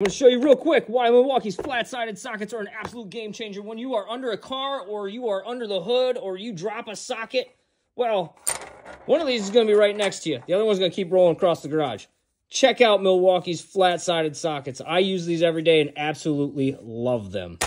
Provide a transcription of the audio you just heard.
I'm going to show you real quick why Milwaukee's flat-sided sockets are an absolute game changer. When you are under a car or you are under the hood or you drop a socket, well, one of these is going to be right next to you. The other one's going to keep rolling across the garage. Check out Milwaukee's flat-sided sockets. I use these every day and absolutely love them.